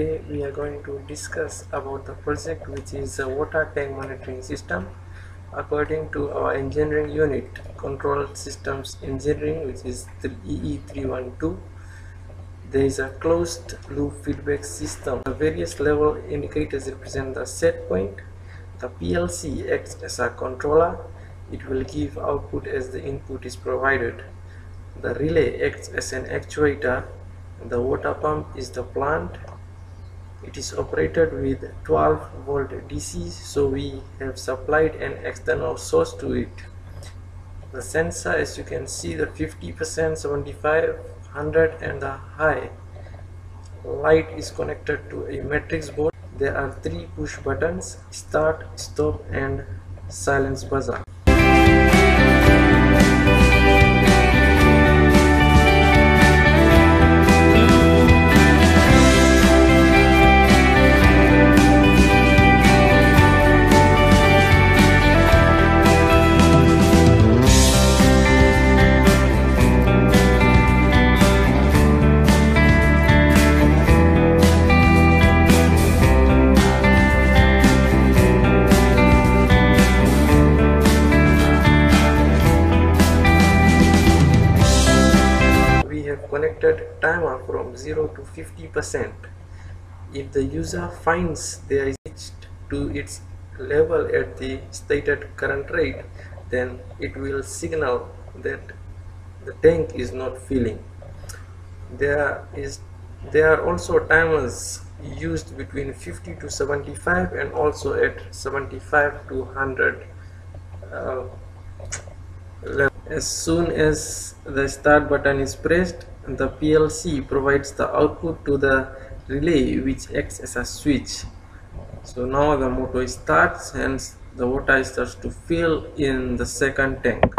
today we are going to discuss about the project which is a water tank monitoring system. According to our engineering unit control systems engineering which is the EE312 there is a closed loop feedback system. The various level indicators represent the set point. The PLC acts as a controller. It will give output as the input is provided. The relay acts as an actuator. The water pump is the plant it is operated with 12 volt DC so we have supplied an external source to it. The sensor as you can see the 50% 75 100 and the high light is connected to a matrix board. There are three push buttons start stop and silence buzzer 0 to 50 percent. If the user finds they are reached to its level at the stated current rate then it will signal that the tank is not filling. There is there are also timers used between 50 to 75 and also at 75 to 100 uh, as soon as the start button is pressed the PLC provides the output to the relay which acts as a switch. So now the motor starts hence the water starts to fill in the second tank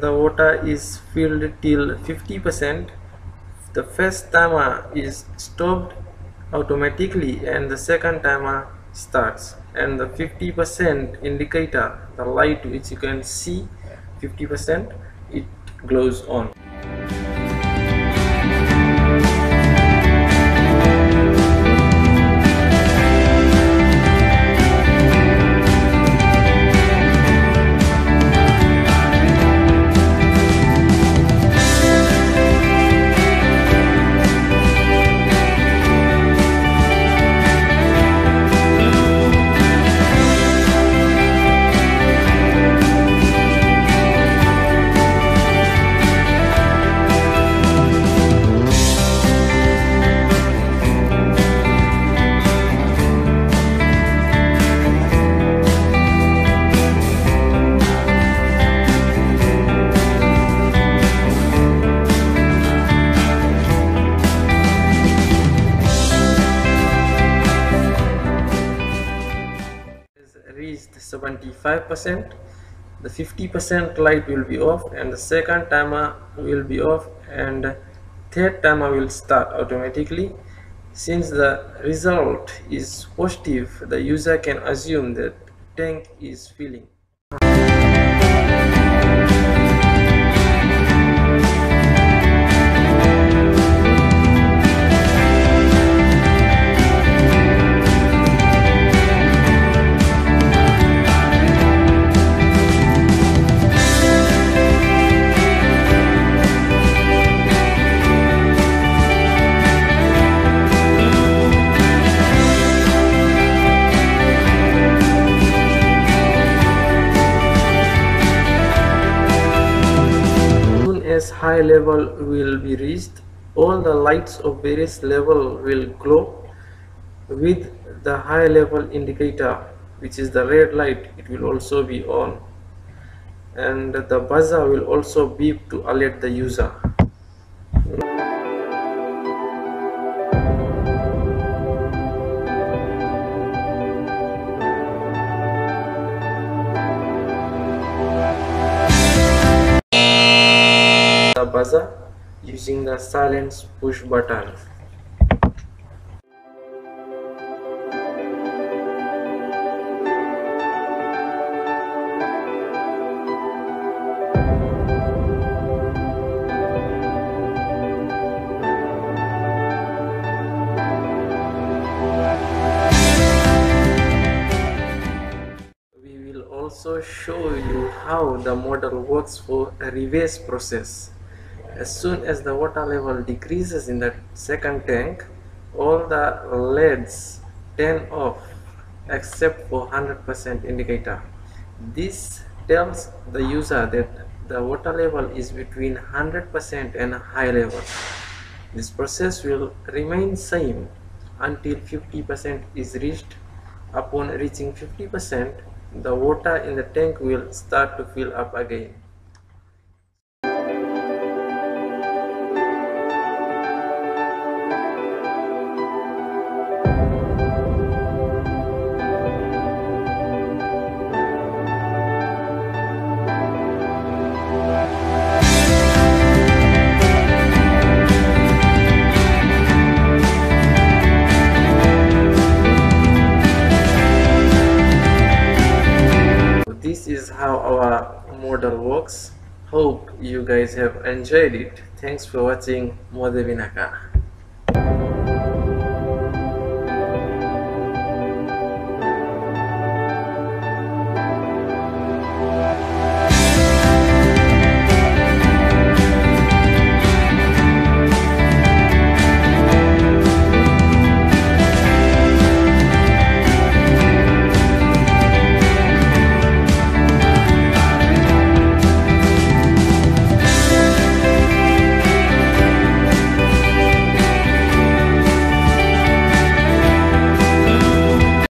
the water is filled till 50% the first timer is stopped automatically and the second timer starts. And the 50% indicator the light which you can see 50% it glows on 75% the 50% light will be off and the second timer will be off and third timer will start automatically. Since the result is positive the user can assume that tank is filling high level will be reached. All the lights of various level will glow with the high level indicator which is the red light. It will also be on. And the buzzer will also beep to alert the user using the silence push button. We will also show you how the model works for a reverse process as soon as the water level decreases in the second tank all the LEDs turn off except for 100% indicator. This tells the user that the water level is between 100% and high level. This process will remain same until 50% is reached. Upon reaching 50% the water in the tank will start to fill up again model works. Hope you guys have enjoyed it. Thanks for watching. Model